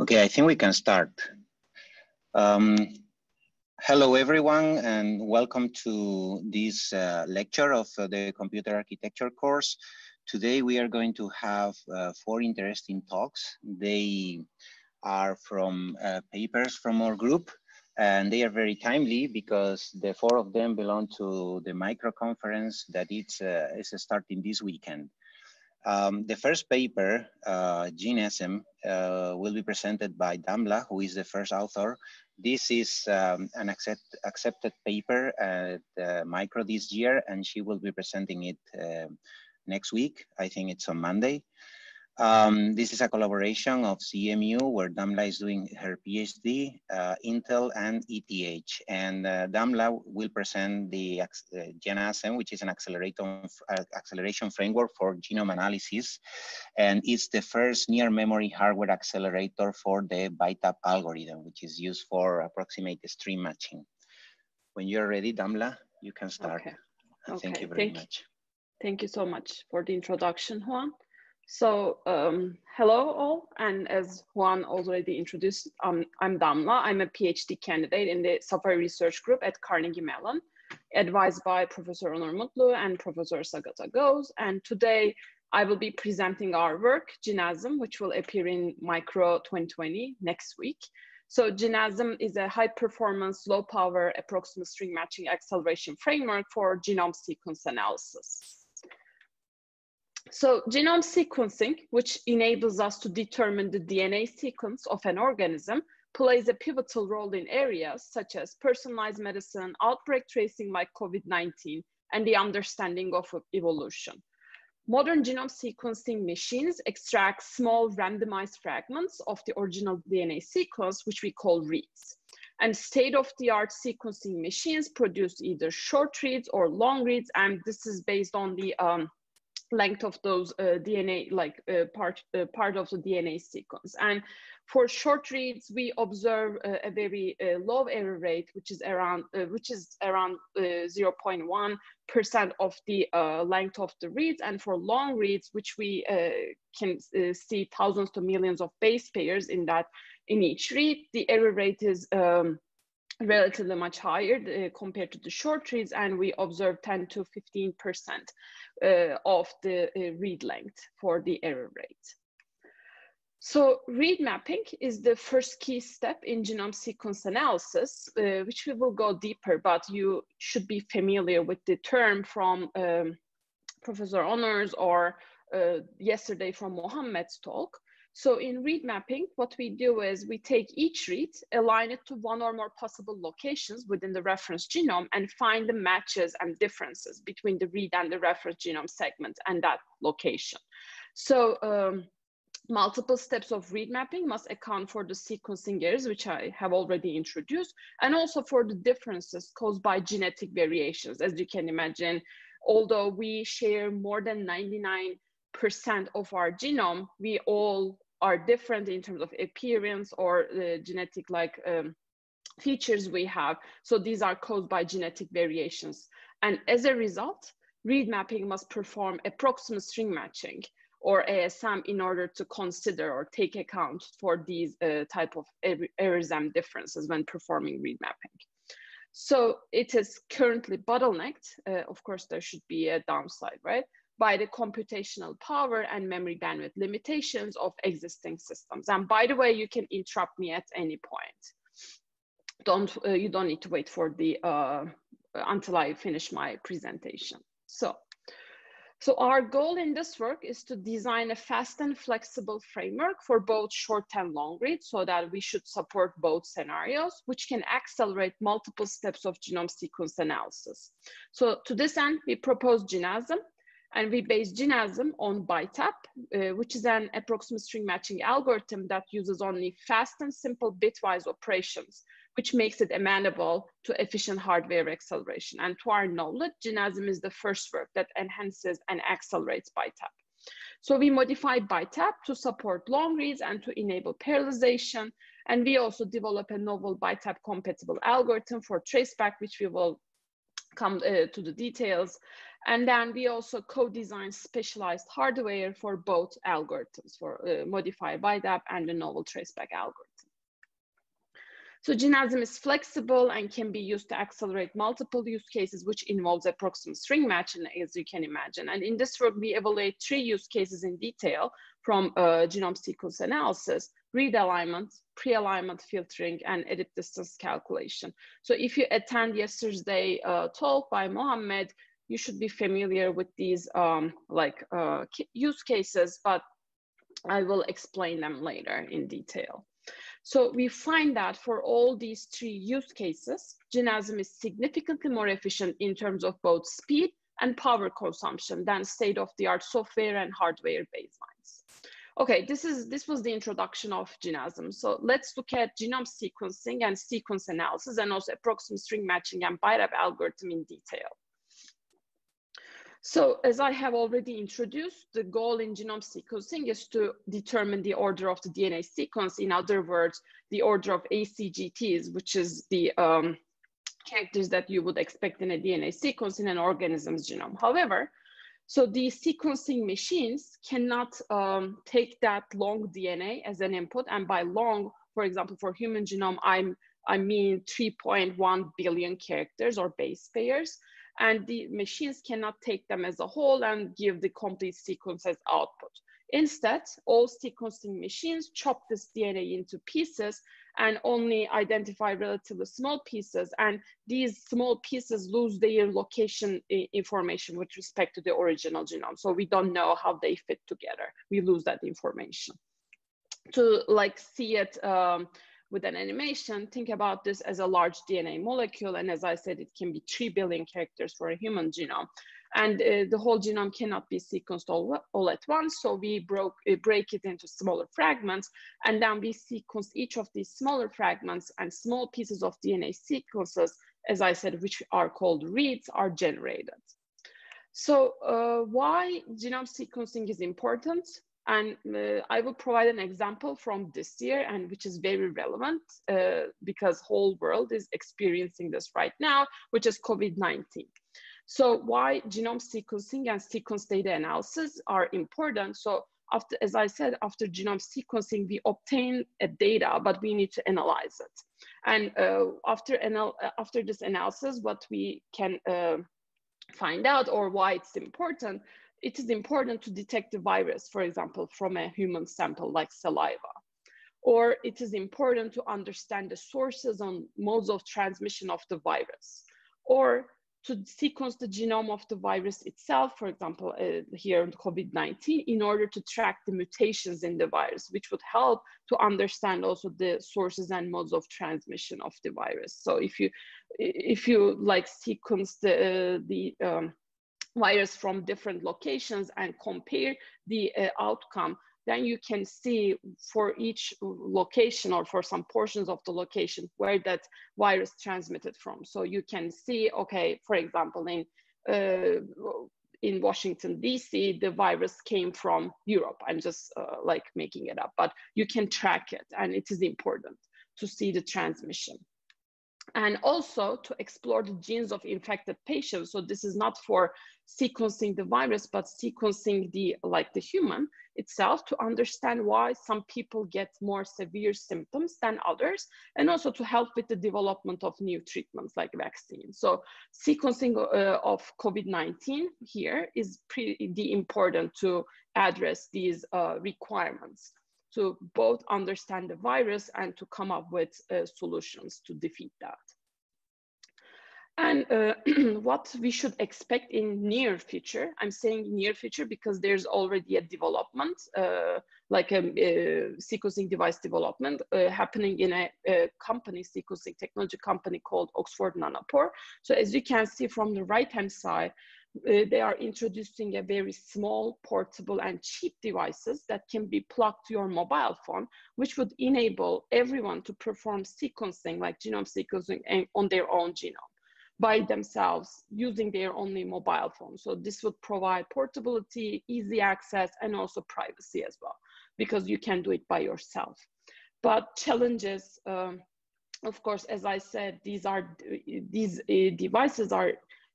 Okay, I think we can start. Um, hello, everyone, and welcome to this uh, lecture of uh, the computer architecture course. Today, we are going to have uh, four interesting talks. They are from uh, papers from our group, and they are very timely because the four of them belong to the micro conference that it's, uh, is starting this weekend. Um, the first paper, uh, GenASM, uh, will be presented by Damla, who is the first author. This is um, an accept, accepted paper at uh, Micro this year, and she will be presenting it uh, next week. I think it's on Monday. Um, this is a collaboration of CMU where Damla is doing her PhD, uh, Intel and ETH. And uh, Damla will present the uh, GenASM, which is an acceleration, uh, acceleration framework for genome analysis. And it's the first near memory hardware accelerator for the BiTAP algorithm, which is used for approximate string matching. When you're ready, Damla, you can start. Okay. okay. Thank you very thank much. You. Thank you so much for the introduction, Juan. So um, hello all, and as Juan already introduced, um, I'm Damla. I'm a PhD candidate in the Safari Research Group at Carnegie Mellon, advised by Professor Onur Mutlu and Professor Saugata Ghose. And today I will be presenting our work, GenASM, which will appear in Micro 2020 next week. So GenASM is a high performance, low power approximate string matching acceleration framework for genome sequence analysis. So genome sequencing, which enables us to determine the DNA sequence of an organism, plays a pivotal role in areas such as personalized medicine, outbreak tracing like COVID-19, and the understanding of evolution. Modern genome sequencing machines extract small randomized fragments of the original DNA sequence, which we call reads. And state-of-the-art sequencing machines produce either short reads or long reads, and this is based on the um, length of those uh, DNA, like uh, part, uh, part of the DNA sequence. And for short reads, we observe a very uh, low error rate, which is around, uh, which is around 0.1% uh, of the length of the reads. And for long reads, which we can see thousands to millions of base pairs in that, in each read, the error rate is um, relatively much higher uh, compared to the short reads and we observe 10 to 15 percent uh, of the uh, read length for the error rate. So read mapping is the first key step in genome sequence analysis uh, which we will go deeper but you should be familiar with the term from um, professor Onur's or uh, yesterday from mohammed's talk so in read mapping, what we do is we take each read, align it to one or more possible locations within the reference genome and find the matches and differences between the read and the reference genome segment and that location. So um, multiple steps of read mapping must account for the sequencing errors, which I have already introduced, and also for the differences caused by genetic variations. As you can imagine, although we share more than 99 percent of our genome, we all are different in terms of appearance or the genetic like um, features we have. So these are caused by genetic variations. And as a result, read mapping must perform approximate string matching or ASM in order to consider or take account for these uh, type of and differences when performing read mapping. So it is currently bottlenecked. Uh, of course, there should be a downside, right? By the computational power and memory bandwidth limitations of existing systems. And by the way, you can interrupt me at any point. Don't, uh, you don't need to wait for the, uh, until I finish my presentation. So, so our goal in this work is to design a fast and flexible framework for both short and long reads so that we should support both scenarios, which can accelerate multiple steps of genome sequence analysis. So to this end, we propose GenASM, and we base GenASM on BiTAP, uh, which is an approximate string matching algorithm that uses only fast and simple bitwise operations, which makes it amenable to efficient hardware acceleration. And to our knowledge, GenASM is the first work that enhances and accelerates BiTAP. So we modify BiTAP to support long reads and to enable parallelization. And we also develop a novel BiTAP compatible algorithm for traceback, which we will come uh, to the details. And then we also co-designed specialized hardware for both algorithms, for uh, modifier BiTAP and the novel traceback algorithm. So GenASM is flexible and can be used to accelerate multiple use cases, which involves approximate string matching, as you can imagine. And in this work, we evaluate three use cases in detail from uh, genome sequence analysis, read alignment, pre-alignment filtering, and edit distance calculation. So if you attend yesterday's uh, talk by Mohammed, you should be familiar with these um, like uh, use cases, but I will explain them later in detail. So we find that for all these three use cases, GenASM is significantly more efficient in terms of both speed and power consumption than state-of-the-art software and hardware baselines. Okay, this is this was the introduction of GenASM. So let's look at genome sequencing and sequence analysis and also approximate string matching and BiTAP algorithm in detail. So as I have already introduced, the goal in genome sequencing is to determine the order of the DNA sequence. In other words, the order of ACGTs, which is the um, characters that you would expect in a DNA sequence in an organism's genome. However, so these sequencing machines cannot um, take that long DNA as an input. And by long, for example, for human genome, I'm, I mean 3.1 billion characters or base pairs and the machines cannot take them as a whole and give the complete sequence as output. Instead, all sequencing machines chop this DNA into pieces and only identify relatively small pieces. And these small pieces lose their location information with respect to the original genome. So we don't know how they fit together. We lose that information. To like see it um, with an animation, think about this as a large DNA molecule. And as I said, it can be 3 billion characters for a human genome. And uh, the whole genome cannot be sequenced all, all at once. So we broke, uh, break it into smaller fragments. And then we sequence each of these smaller fragments and small pieces of DNA sequences, as I said, which are called reads, are generated. So uh, why genome sequencing is important? And uh, I will provide an example from this year and which is very relevant uh, because whole world is experiencing this right now, which is COVID-19. So why genome sequencing and sequence data analysis are important. So after, as I said, after genome sequencing, we obtain a data, but we need to analyze it. And uh, after, after this analysis, what we can uh, find out or why it's important it is important to detect the virus, for example, from a human sample like saliva. Or it is important to understand the sources and modes of transmission of the virus. Or to sequence the genome of the virus itself, for example, uh, here in COVID-19, in order to track the mutations in the virus, which would help to understand also the sources and modes of transmission of the virus. So if you, if you like sequence the, uh, the um, virus from different locations and compare the uh, outcome, then you can see for each location or for some portions of the location where that virus transmitted from. So you can see, okay, for example, in uh, in Washington, DC, the virus came from Europe. I'm just uh, like making it up, but you can track it and it is important to see the transmission and also to explore the genes of infected patients. So this is not for sequencing the virus, but sequencing the like the human itself to understand why some people get more severe symptoms than others, and also to help with the development of new treatments like vaccines. So sequencing uh, of COVID-19 here is pretty important to address these uh, requirements to both understand the virus and to come up with uh, solutions to defeat that. And uh, what we should expect in near future, I'm saying near future because there's already a development, uh, like a, a, sequencing device development uh, happening in a, a, company, sequencing technology company called Oxford Nanopore. So as you can see from the right-hand side, uh, they are introducing a very small, portable, and cheap devices that can be plugged to your mobile phone, which would enable everyone to perform sequencing, like genome sequencing, on their own genome by themselves using their only mobile phone. So this would provide portability, easy access, and also privacy as well, because you can do it by yourself. But challenges, um, of course, as I said, these are these uh, devices are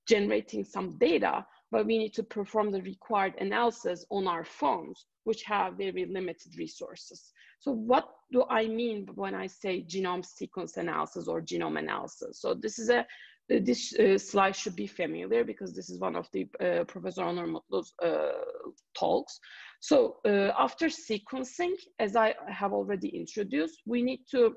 generating some data, but we need to perform the required analysis on our phones, which have very limited resources. So what do I mean when I say genome sequence analysis or genome analysis? So this is a this uh, slide should be familiar because this is one of the uh, Professor Onur Mutlu's uh, talks. So uh, after sequencing, as I have already introduced, we need to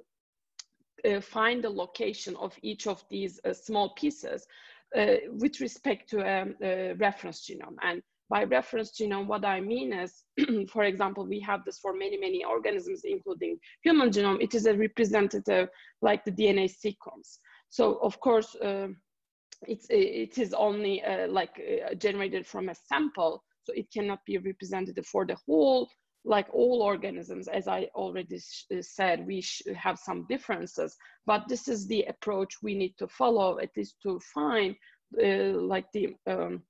uh, find the location of each of these uh, small pieces with respect to a, um, a, reference genome. And by reference genome, what I mean is, for example, we have this for many, many organisms, including human genome. It is a representative like the DNA sequence. So of course, uh, it's, it is only uh, like uh, generated from a sample, so it cannot be representative for the whole, like all organisms. As I already uh, said, we have some differences, but this is the approach we need to follow, at least to find uh, like the um,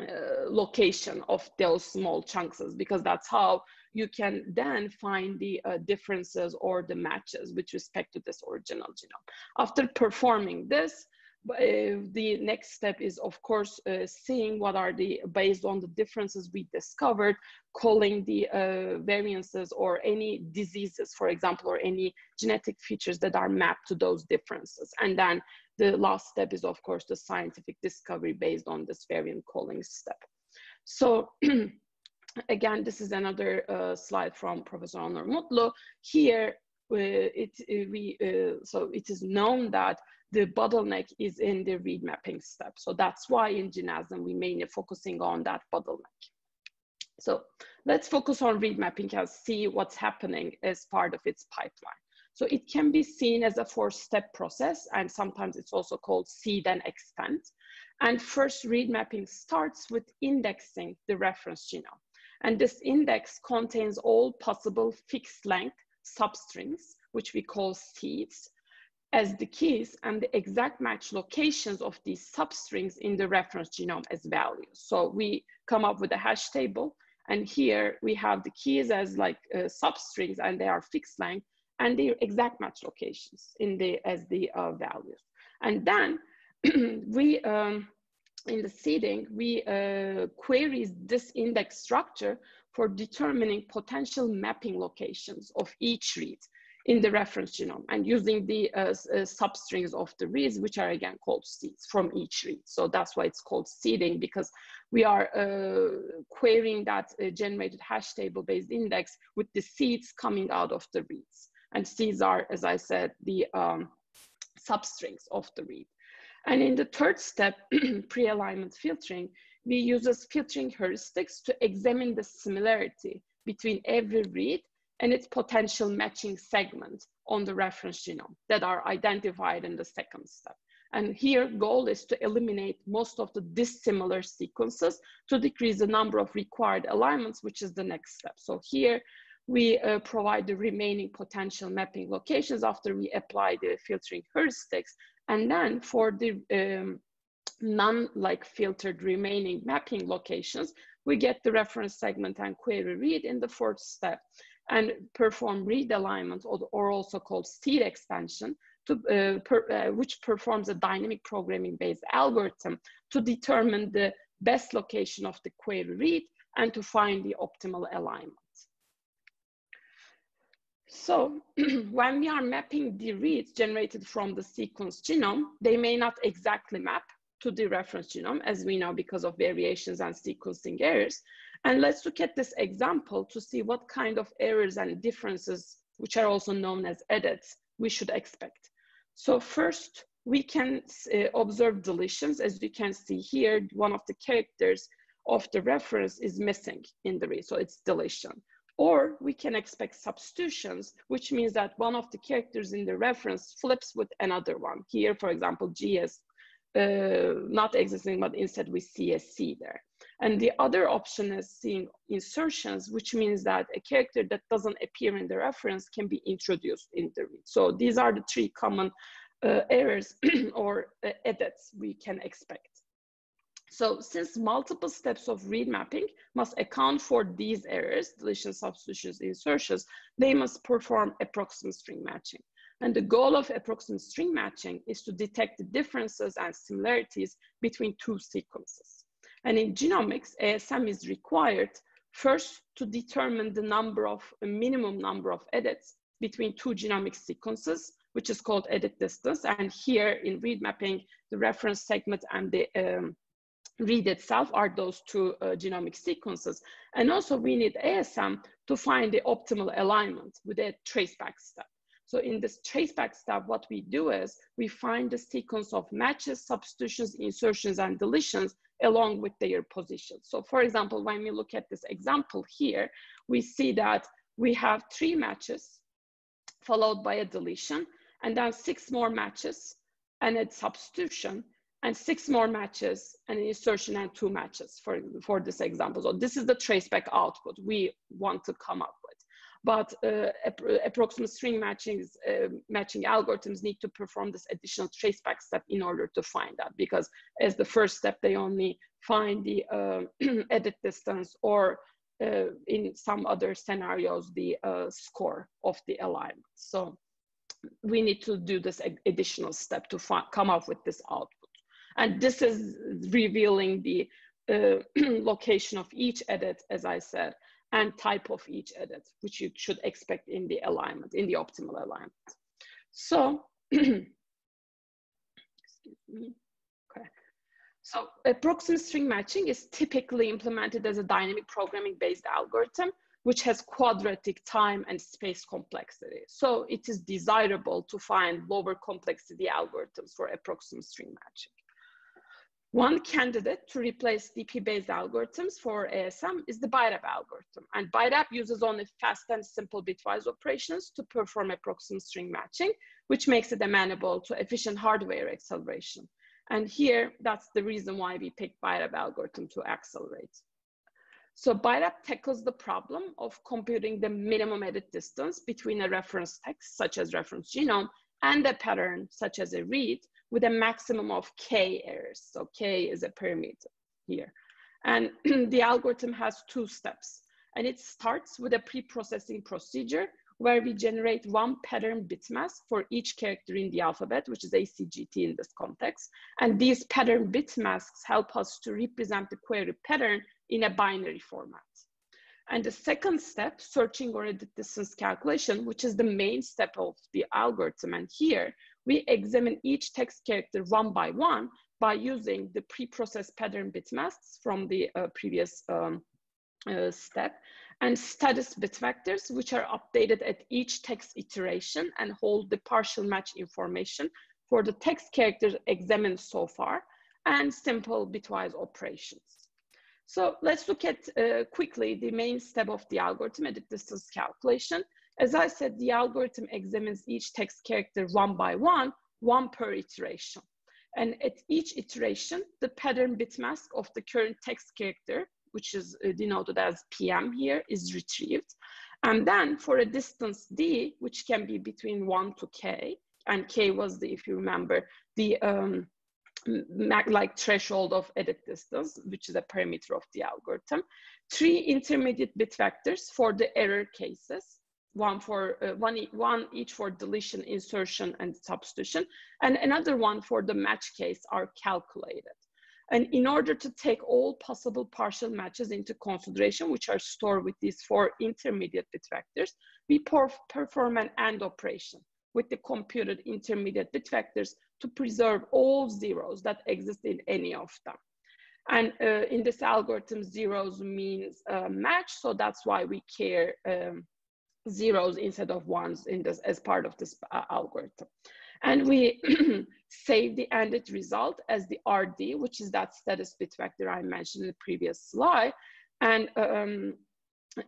uh, location of those small chunks because that's how you can then find the uh, differences or the matches with respect to this original genome. After performing this, uh, the next step is of course uh, seeing what are the based on the differences we discovered calling the uh, variances or any diseases for example or any genetic features that are mapped to those differences. And then the last step is of course the scientific discovery based on this variant calling step. So again this is another uh, slide from professor Onur Mutlu. Here uh, it, we, so it is known that the bottleneck is in the read mapping step. So that's why in GenASM we mainly focusing on that bottleneck. So let's focus on read mapping and see what's happening as part of its pipeline. So it can be seen as a four-step process, and sometimes it's also called seed and extend. And first read mapping starts with indexing the reference genome. And this index contains all possible fixed length substrings, which we call seeds, as the keys and the exact match locations of these substrings in the reference genome as values. So we come up with a hash table and here we have the keys as like uh, substrings and they are fixed length and the exact match locations in the as the uh, values. And then we, um, in the seeding, we uh, queries this index structure for determining potential mapping locations of each read in the reference genome and using the uh, uh, substrings of the reads, which are again called seeds from each read. So that's why it's called seeding because we are uh, querying that uh, generated hash table based index with the seeds coming out of the reads. And seeds are, as I said, the um, substrings of the read. And in the third step, pre-alignment filtering, we use filtering heuristics to examine the similarity between every read and its potential matching segments on the reference genome that are identified in the second step. And here goal is to eliminate most of the dissimilar sequences to decrease the number of required alignments, which is the next step. So here we uh, provide the remaining potential mapping locations after we apply the filtering heuristics. And then for the um, non-like filtered remaining mapping locations, we get the reference segment and query read in the fourth step and perform read alignment or, also called seed extension to, uh, per, uh, which performs a dynamic programming based algorithm to determine the best location of the query read and to find the optimal alignment. So when we are mapping the reads generated from the sequence genome, they may not exactly map to the reference genome, as we know because of variations and sequencing errors, and let's look at this example to see what kind of errors and differences, which are also known as edits, we should expect. So first, we can uh, observe deletions. As you can see here, one of the characters of the reference is missing in the read, so it's deletion. Or we can expect substitutions, which means that one of the characters in the reference flips with another one. Here, for example, G is not existing, but instead we see a C there. And the other option is seeing insertions, which means that a character that doesn't appear in the reference can be introduced in the read. So these are the three common uh, errors or uh, edits we can expect. So since multiple steps of read mapping must account for these errors, deletion, substitutions, insertions, they must perform approximate string matching. And the goal of approximate string matching is to detect the differences and similarities between two sequences. And in genomics, ASM is required first to determine the number of, a minimum number of edits between two genomic sequences, which is called edit distance. And here in read mapping, the reference segment and the um, read itself are those two uh, genomic sequences. And also we need ASM to find the optimal alignment with a traceback step. So in this traceback step, what we do is we find the sequence of matches, substitutions, insertions, and deletions along with their positions. So for example, when we look at this example here, we see that we have three matches followed by a deletion, and then six more matches and a substitution, and six more matches and an insertion and two matches for, for this example. So this is the traceback output we want to come up with. But uh, approximate string matchings, uh, matching algorithms need to perform this additional traceback step in order to find that because as the first step, they only find the uh, edit distance or uh, in some other scenarios, the uh, score of the alignment. So we need to do this additional step to come up with this output. And this is revealing the uh, location of each edit, as I said, and type of each edit, which you should expect in the alignment, in the optimal alignment. So, excuse me. Okay. So approximate string matching is typically implemented as a dynamic programming based algorithm, which has quadratic time and space complexity. So it is desirable to find lower complexity algorithms for approximate string matching. One candidate to replace DP-based algorithms for ASM is the BiTAP algorithm. And BiTAP uses only fast and simple bitwise operations to perform approximate string matching, which makes it amenable to efficient hardware acceleration. And here, that's the reason why we picked BiTAP algorithm to accelerate. So BiTAP tackles the problem of computing the minimum edit distance between a reference text, such as reference genome, and a pattern, such as a read, with a maximum of k errors. So k is a parameter here. And the algorithm has two steps. And it starts with a pre-processing procedure where we generate one pattern bit mask for each character in the alphabet, which is ACGT in this context. And these pattern bit masks help us to represent the query pattern in a binary format. And the second step, searching or edit distance calculation, which is the main step of the algorithm. And here we examine each text character one by one by using the pre-processed pattern bit masks from the uh, previous um, uh, step and status bit vectors, which are updated at each text iteration and hold the partial match information for the text characters examined so far and simple bitwise operations. So let's look at uh, quickly the main step of the algorithm, edit distance calculation. As I said, the algorithm examines each text character one by one, one per iteration. And at each iteration, the pattern bit mask of the current text character, which is uh, denoted as PM here, is retrieved. And then for a distance D, which can be between one to K, and K was the, if you remember, the um, like threshold of edit distance, which is a parameter of the algorithm. Three intermediate bit vectors for the error cases one for uh, one, one each for deletion, insertion, and substitution, and another one for the match case are calculated. And in order to take all possible partial matches into consideration, which are stored with these four intermediate bit vectors, we perform an AND operation with the computed intermediate bit vectors to preserve all zeros that exist in any of them. And uh, in this algorithm, zeros means uh, match, so that's why we care um, zeros instead of ones in this as part of this uh, algorithm. And we save the ended result as the RD, which is that status bit vector I mentioned in the previous slide. And um,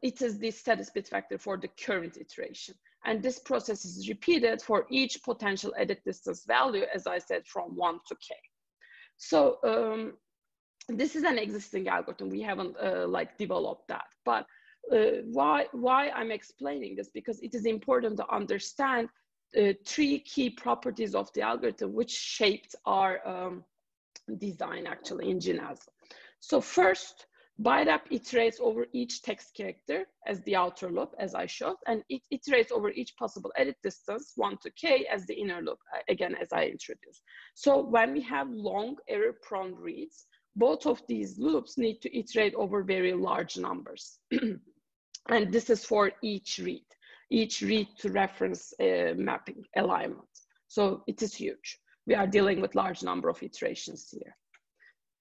it is the status bit vector for the current iteration. And this process is repeated for each potential edit distance value, as I said, from one to K. So um, this is an existing algorithm. We haven't uh, like developed that, but uh, why, why I'm explaining this, because it is important to understand uh, three key properties of the algorithm which shaped our um, design actually in GenASM. So first, BiTAP iterates over each text character as the outer loop, as I showed, and it iterates over each possible edit distance, 1 to k, as the inner loop, uh, again, as I introduced. So when we have long error-prone reads, both of these loops need to iterate over very large numbers. and this is for each read, each read to reference uh, mapping alignment. So it is huge. We are dealing with large number of iterations here.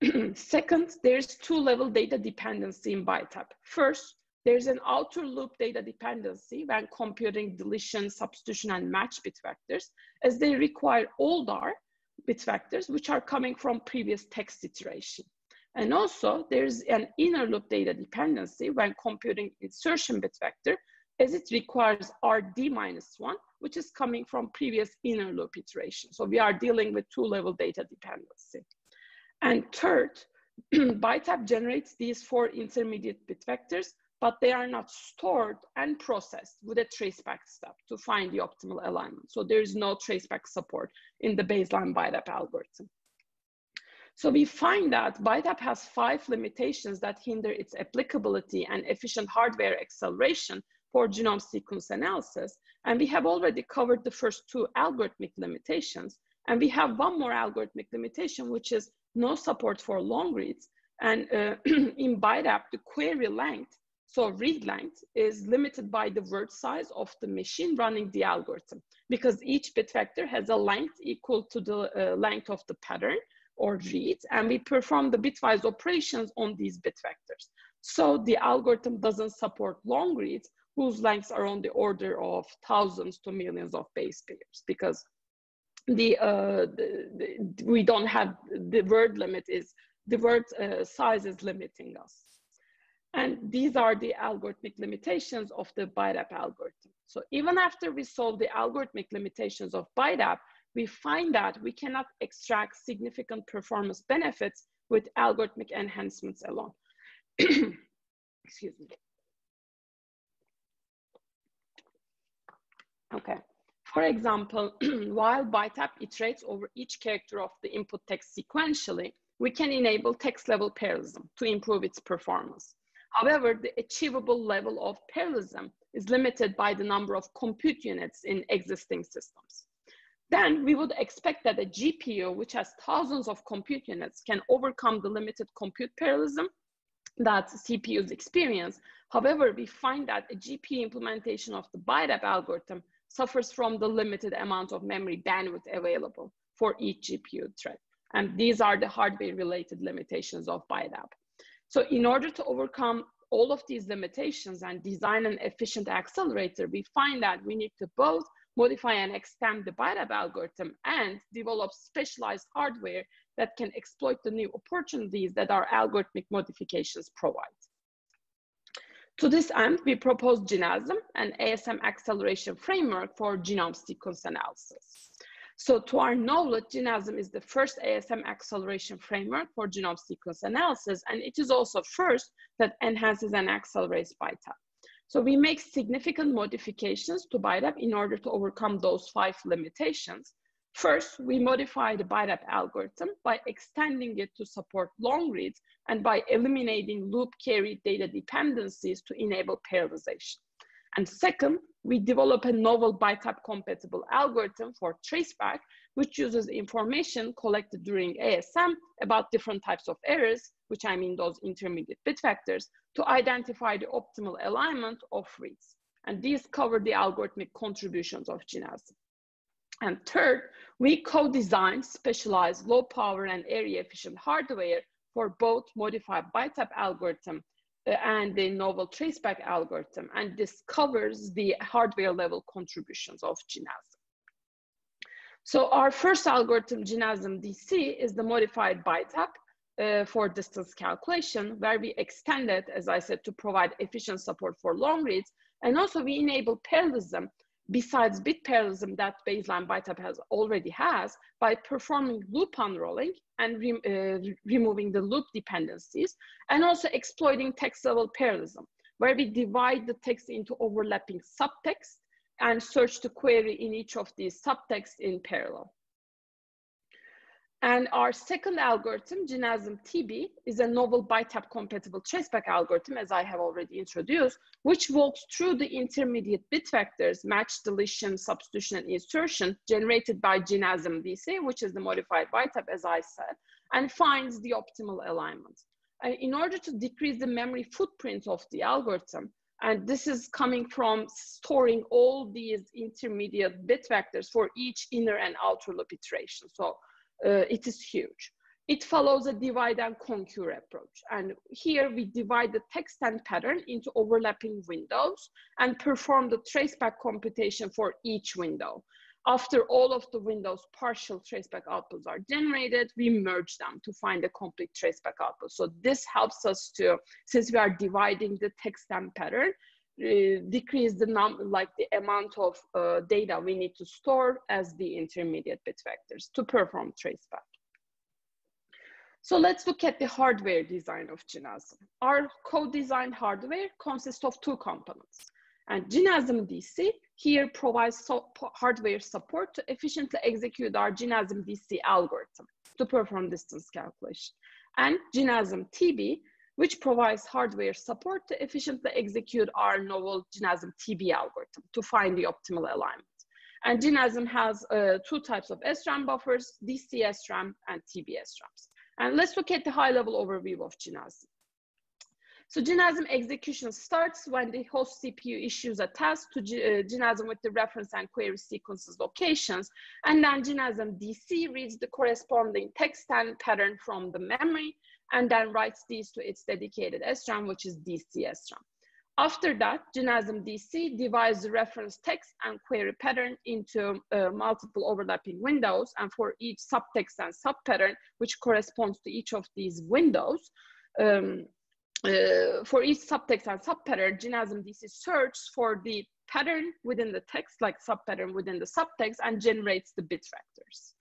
Second, there's two-level data dependency in BiTAP. First, there's an outer loop data dependency when computing deletion, substitution, and match bit vectors, as they require oldR bit vectors, which are coming from previous text iteration. And also there's an inner loop data dependency when computing insertion bit vector as it requires RD minus one, which is coming from previous inner loop iteration. So we are dealing with two level data dependency. And third, BiTAP generates these four intermediate bit vectors, but they are not stored and processed with a traceback step to find the optimal alignment. So there is no traceback support in the baseline BiTAP algorithm. So we find that BiTAP has five limitations that hinder its applicability and efficient hardware acceleration for genome sequence analysis. And we have already covered the first two algorithmic limitations. And we have one more algorithmic limitation, which is no support for long reads. And uh, in BiTAP, the query length, so read length, is limited by the word size of the machine running the algorithm because each bit vector has a length equal to the uh, length of the pattern or reads, and we perform the bitwise operations on these bit vectors. So the algorithm doesn't support long reads whose lengths are on the order of thousands to millions of base pairs because the, uh, the, the, we don't have the word limit is the word uh, size is limiting us. And these are the algorithmic limitations of the BiTAP algorithm. So even after we solve the algorithmic limitations of BiTAP, we find that we cannot extract significant performance benefits with algorithmic enhancements alone. Excuse me. Okay. For example, while BiTAP iterates over each character of the input text sequentially, we can enable text level parallelism to improve its performance. However, the achievable level of parallelism is limited by the number of compute units in existing systems then we would expect that a GPU, which has thousands of compute units, can overcome the limited compute parallelism that CPUs experience. However, we find that a GPU implementation of the BiTAP algorithm suffers from the limited amount of memory bandwidth available for each GPU thread. And these are the hardware related limitations of BiTAP. So in order to overcome all of these limitations and design an efficient accelerator, we find that we need to both modify and extend the BiTAP algorithm, and develop specialized hardware that can exploit the new opportunities that our algorithmic modifications provide. To this end, we propose GENASM, an ASM acceleration framework for genome sequence analysis. So to our knowledge, GENASM is the first ASM acceleration framework for genome sequence analysis, and it is also first that enhances and accelerates BiTAP. So we make significant modifications to BiTAP in order to overcome those five limitations. First, we modify the BiTAP algorithm by extending it to support long reads and by eliminating loop carry data dependencies to enable parallelization. And second, we develop a novel BiTAP compatible algorithm for traceback, which uses information collected during ASM about different types of errors which I mean those intermediate bit vectors, to identify the optimal alignment of reads. And these cover the algorithmic contributions of GenASM. And third, we co-designed specialized low power and area efficient hardware for both modified BiTAP algorithm uh, and the novel traceback algorithm. And this covers the hardware level contributions of GenASM. So our first algorithm, GenASM DC, is the modified BiTAP uh, for distance calculation, where we extended, as I said, to provide efficient support for long reads. And also we enable parallelism besides bit parallelism that baseline BiTAP has already has by performing loop unrolling and re uh, removing the loop dependencies and also exploiting text level parallelism where we divide the text into overlapping subtext and search the query in each of these subtexts in parallel. And our second algorithm, GenASM TB, is a novel BiTAP compatible traceback algorithm, as I have already introduced, which walks through the intermediate bit vectors, match, deletion, substitution, and insertion generated by GenASM DC, which is the modified BiTAP, as I said, and finds the optimal alignment. Uh, in order to decrease the memory footprint of the algorithm, and this is coming from storing all these intermediate bit vectors for each inner and outer loop iteration. So uh, it is huge. It follows a divide and conquer approach. And here we divide the text and pattern into overlapping windows and perform the traceback computation for each window. After all of the windows partial traceback outputs are generated, we merge them to find a complete traceback output. So this helps us to, since we are dividing the text and pattern, uh, decrease the num like the amount of uh, data we need to store as the intermediate bit vectors to perform traceback. So let's look at the hardware design of GenASM. Our co-designed hardware consists of two components. And GenASM DC here provides so hardware support to efficiently execute our GenASM DC algorithm to perform distance calculation. And GenASM TB, which provides hardware support to efficiently execute our novel GenASM TB algorithm to find the optimal alignment. And GenASM has uh, two types of SRAM buffers, DC SRAM and TB SRAMs. And let's look at the high level overview of GenASM. So GenASM execution starts when the host CPU issues a task to uh, GenASM with the reference and query sequences locations, and then GenASM DC reads the corresponding text and pattern from the memory, and then writes these to its dedicated SRAM, which is DC SRAM. After that, GenASM DC divides the reference text and query pattern into uh, multiple overlapping windows, and for each subtext and subpattern, which corresponds to each of these windows, um, uh, for each subtext and subpattern, GenASM DC searches for the pattern within the text, like subpattern within the subtext, and generates the bit vectors.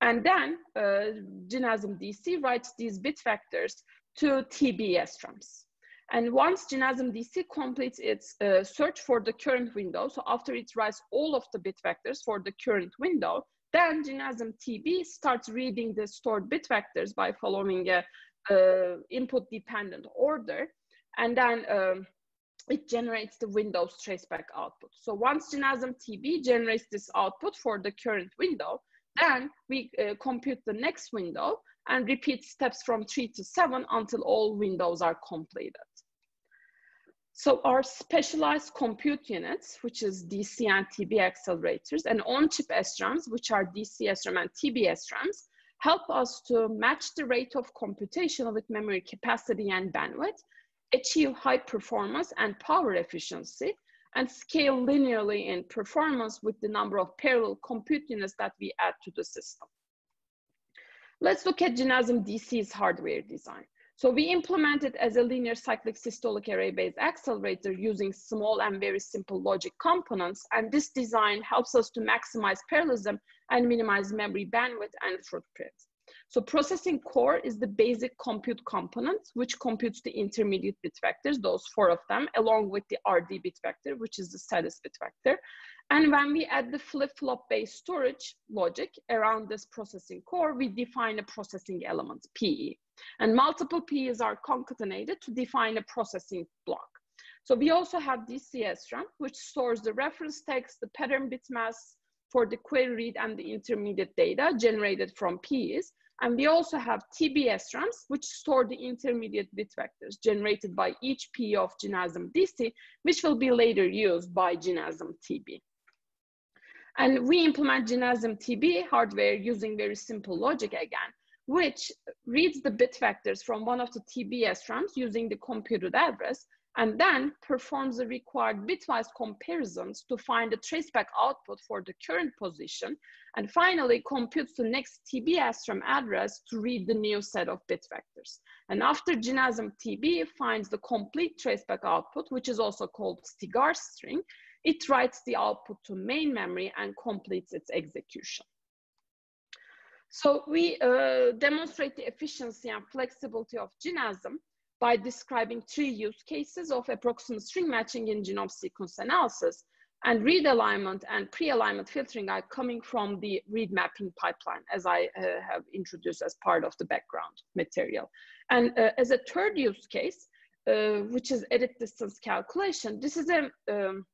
And then uh, DC writes these bit vectors to TB SRAMs. And once GenASM DC completes its uh, search for the current window, so after it writes all of the bit vectors for the current window, then GenASM TB starts reading the stored bit vectors by following a input dependent order. And then um, it generates the Windows traceback output. So once GenASM TB generates this output for the current window, then we uh, compute the next window and repeat steps from three to seven until all windows are completed. So our specialized compute units, which is DC and TB accelerators, and on-chip SRAMs, which are DC SRAM and TB SRAMs, help us to match the rate of computation with memory capacity and bandwidth, achieve high performance and power efficiency, and scale linearly in performance with the number of parallel compute units that we add to the system. Let's look at GenASM DC's hardware design. So we implemented as a linear cyclic systolic array-based accelerator using small and very simple logic components. And this design helps us to maximize parallelism and minimize memory bandwidth and footprint. So processing core is the basic compute component, which computes the intermediate bit vectors, those four of them, along with the RD bit vector, which is the status bit vector. And when we add the flip-flop based storage logic around this processing core, we define a processing element, PE. And multiple PEs are concatenated to define a processing block. So we also have DCSRAM, which stores the reference text, the pattern bit mask for the query read and the intermediate data generated from PEs. And we also have TBS TBSRAMs, which store the intermediate bit vectors generated by each P of GenASM DC, which will be later used by GenASM TB. And we implement GNASM TB hardware using very simple logic again, which reads the bit vectors from one of the TB SRAMs using the computed address, and then performs the required bitwise comparisons to find the traceback output for the current position, and finally computes the next TB SRAM address to read the new set of bit vectors. And after GenASM TB finds the complete traceback output, which is also called CIGAR string, it writes the output to main memory and completes its execution. So we uh, demonstrate the efficiency and flexibility of GenASM by describing three use cases of approximate string matching in genome sequence analysis. And read alignment and pre-alignment filtering are coming from the read mapping pipeline, as I uh, have introduced as part of the background material. And uh, as a third use case, uh, which is edit distance calculation, this is a um,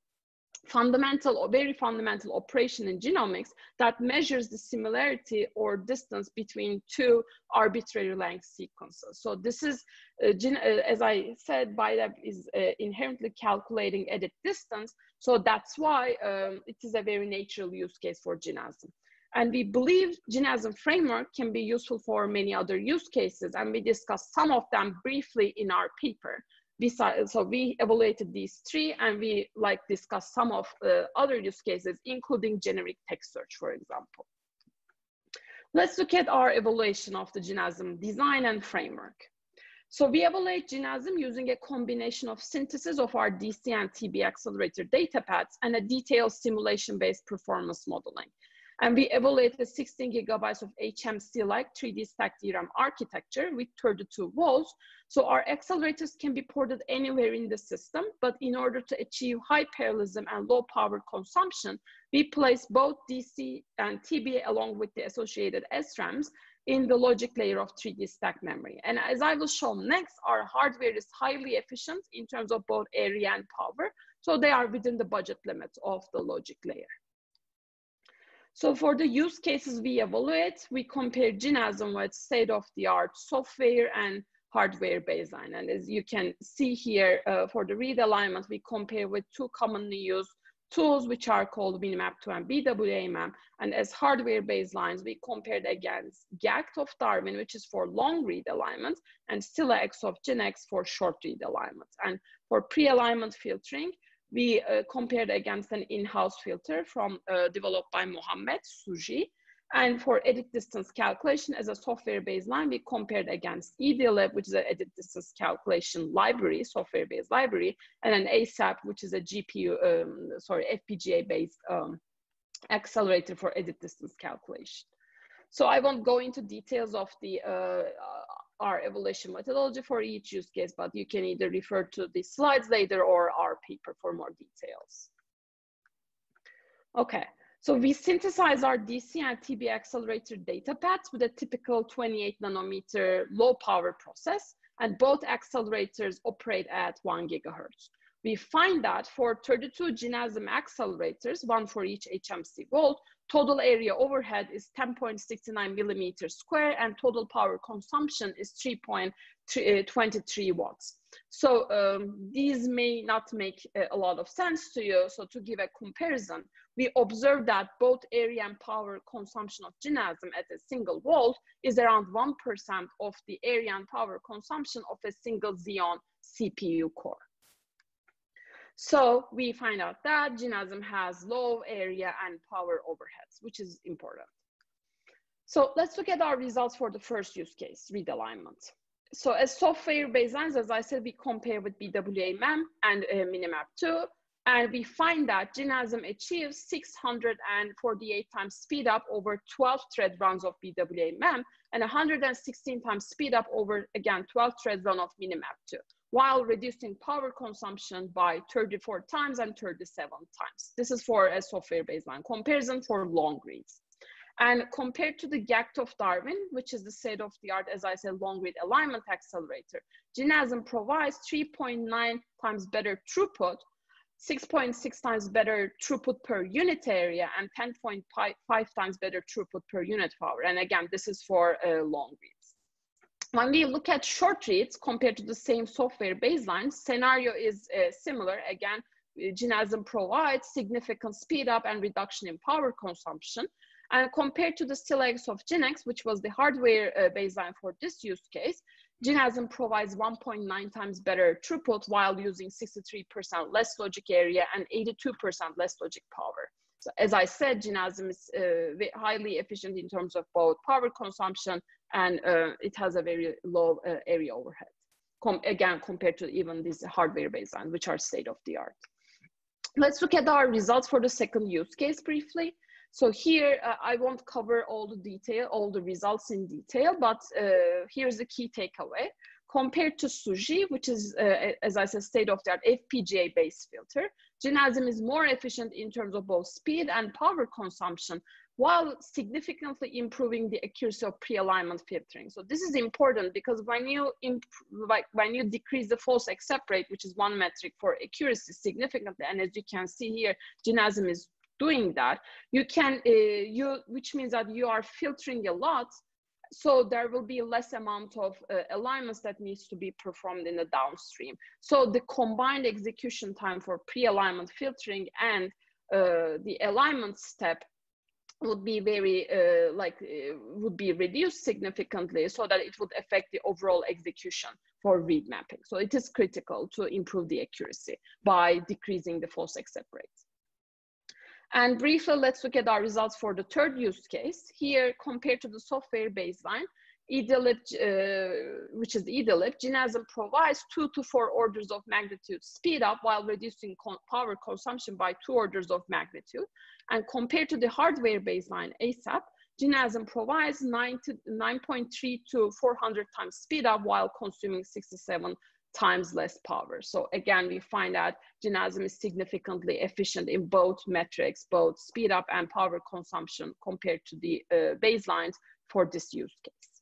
fundamental, or very fundamental operation in genomics that measures the similarity or distance between two arbitrary length sequences. So this is, uh, uh, as I said, BiTAP is uh, inherently calculating edit distance. So that's why um, it is a very natural use case for GenASM. And we believe GenASM framework can be useful for many other use cases. And we discussed some of them briefly in our paper so we evaluated these three and we like discuss some of uh, other use cases, including generic text search, for example. Let's look at our evaluation of the GenASM design and framework. So we evaluate GenASM using a combination of synthesis of our DC and TB accelerator data paths and a detailed simulation-based performance modeling. And we evaluated 16 gigabytes of HMC-like 3D stacked DRAM architecture with 32 vaults. So our accelerators can be ported anywhere in the system, but in order to achieve high parallelism and low power consumption, we place both DC and TB along with the associated SRAMs in the logic layer of 3D stack memory. And as I will show next, our hardware is highly efficient in terms of both area and power. So they are within the budget limits of the logic layer. So for the use cases we evaluate, we compare GenASM with state-of-the-art software and hardware baseline. And as you can see here, uh, for the read alignment, we compare with two commonly used tools, which are called Minimap2 and BWA And as hardware baselines, we compared against GACT of Darwin, which is for long read alignment, and SillaX of GenAx for short read alignment. And for pre-alignment filtering, we uh, compared against an in-house filter from uh, developed by Mohammed Shouji. And for edit distance calculation as a software baseline, we compared against Edlib, which is an edit distance calculation library, software-based library, and an ASAP, which is a GPU, um, sorry, FPGA-based um, accelerator for edit distance calculation. So I won't go into details of the uh, our evaluation methodology for each use case, but you can either refer to the slides later or our paper for more details. Okay, so we synthesize our DC and TB accelerator data paths with a typical 28 nanometer low power process, and both accelerators operate at one gigahertz. We find that for 32 GenASM accelerators, one for each HMC vault, Total area overhead is 10.69 millimeters square and total power consumption is 3.23 uh, watts. So um, these may not make a lot of sense to you. So to give a comparison, we observe that both area and power consumption of GenASM at a single vault is around 1% of the area and power consumption of a single Xeon CPU core. So we find out that GenASM has low area and power overheads, which is important. So let's look at our results for the first use case, read alignment. So as software baselines, as I said, we compare with BWA MEM and uh, Minimap2, and we find that GeneAsm achieves 648 times speed up over 12 thread runs of BWA MEM and 116 times speed up over, again, 12 thread run of Minimap2 while reducing power consumption by 34 times and 37 times. This is for a software baseline comparison for long reads. And compared to the GACT of Darwin, which is the state of the art, as I said, long read alignment accelerator, GenASM provides 3.9 times better throughput, 6.6 times better throughput per unit area, and 10.5 times better throughput per unit power. And again, this is for a long read. When we look at short reads compared to the same software baseline, scenario is uh, similar. Again, GenASM provides significant speed up and reduction in power consumption. And compared to the SillaX of GenAx, which was the hardware uh, baseline for this use case, GenASM provides 1.9 times better throughput while using 63% less logic area and 82% less logic power. So as I said, GenASM is uh, highly efficient in terms of both power consumption and uh, it has a very low uh, area overhead. Com again, compared to even these hardware baseline, which are state of the art. Let's look at our results for the second use case briefly. So here, uh, I won't cover all the detail, all the results in detail, but uh, here's the key takeaway. Compared to Shouji, which is, uh, as I said, state-of-the-art FPGA-based filter, GenASM is more efficient in terms of both speed and power consumption while significantly improving the accuracy of pre-alignment filtering. So this is important because when you like when you decrease the false accept rate, which is one metric for accuracy significantly, and as you can see here, GenASM is doing that, you can uh, you which means that you are filtering a lot so there will be less amount of uh, alignments that needs to be performed in the downstream. So the combined execution time for pre-alignment filtering and uh, the alignment step would be very uh, like uh, would be reduced significantly so that it would affect the overall execution for read mapping. So it is critical to improve the accuracy by decreasing the false accept rates. And briefly, let's look at our results for the third use case. Here, compared to the software baseline, Edlib, uh, which is Edlib, GenASM provides two to four orders of magnitude speed up while reducing power consumption by two orders of magnitude. And compared to the hardware baseline ASAP, GenASM provides 9.3 to 400 times speed up while consuming 67 times less power. So again, we find that GenASM is significantly efficient in both metrics, both speed up and power consumption compared to the uh, baselines for this use case.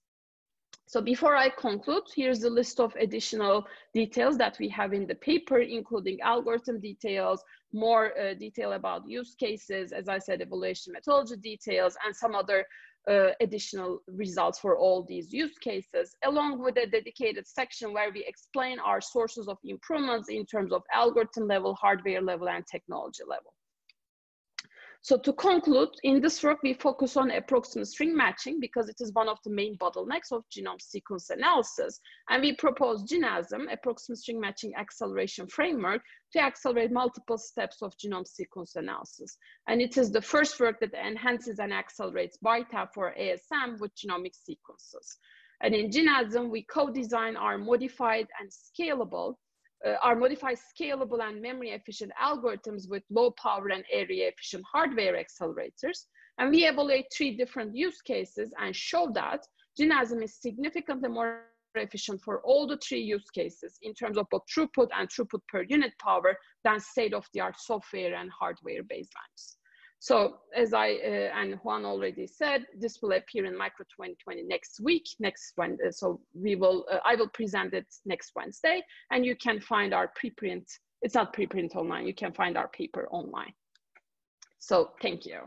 So before I conclude, here's the list of additional details that we have in the paper, including algorithm details, more uh, detail about use cases, as I said, evaluation methodology details, and some other uh, additional results for all these use cases, along with a dedicated section where we explain our sources of improvements in terms of algorithm level, hardware level, and technology level. So to conclude, in this work, we focus on approximate string matching because it is one of the main bottlenecks of genome sequence analysis. And we propose GenASM, approximate string matching acceleration framework, to accelerate multiple steps of genome sequence analysis. And it is the first work that enhances and accelerates BiTAP for ASM with genomic sequences. And in GenASM, we co-design our modified and scalable uh, are modified scalable and memory efficient algorithms with low power and area efficient hardware accelerators. And we evaluate three different use cases and show that GenASM is significantly more efficient for all the three use cases in terms of both throughput and throughput per unit power than state-of-the-art software and hardware baselines. So as I uh, and Juan already said, this will appear in Micro 2020 next week, next Wednesday. So we will, uh, I will present it next Wednesday and you can find our preprint. It's not preprint online. You can find our paper online. So thank you.